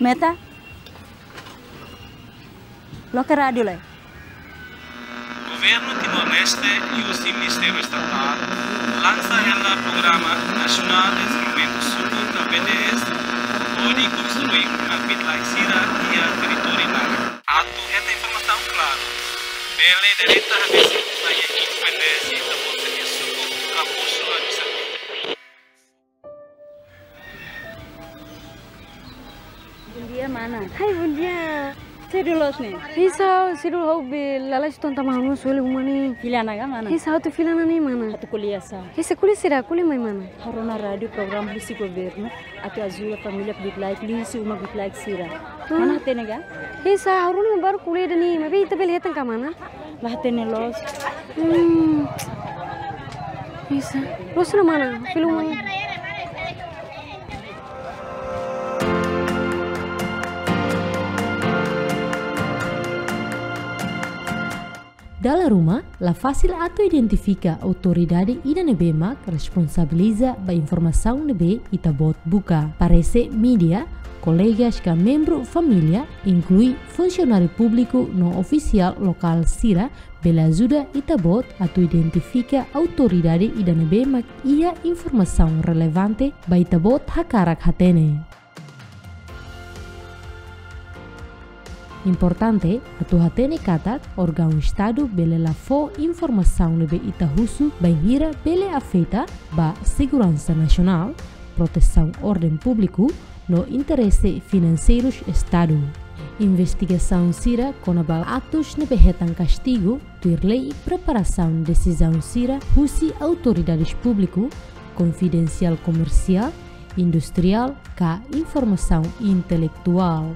Meta? Lo que rádio lá? Governo Timor-Leste e o Ministério Estatal lança o Programa Nacional de Desenvolvimento Sul da BDS onde construir uma bitlaicida e a território. Ato esta informação claro. Bele direita a desenvolver Bom dia, mana? Hai bundia. Saya los nih. Hisa siru hau be lalas tonta mamu sole umani. Pilihan agak mana? Hisa tu filana ni mana? Satu kuliah sa. Hisa kuli sira kuli mai mana? Haruna rádio program Lucy Governo atau Azul Família Big Like Lucy uma Big Like Sira. Mana hati nega? Hisa harun baru kuli dani. Mabe ita bel hetan ka mana? Lah hati los. Hmm. Hisa. Los na mana? Filu mai. Dalla Roma, la fácil auto identifica autoridade IDNBMAC responsabiliza ba informação nebe itabot buka. Parece mídia, colegas que membro família, inclui funcionário público não oficial local Sira, bela ajuda itabot auto identifica autoridade IDNBMAC ia informação relevante ba itabot hakarak hatene. Importante, atu hatene katak órgão Estado bele la fo informação lebe itahusu banhira bele afeta ba segurança nacional, proteção ordem público, no interesse financeiros Estado. Investigação Sira conabal atos nebe hetan castigo, lei e preparação decisão Sira husi autoridades público, confidencial comercial, industrial, ka informação intelectual.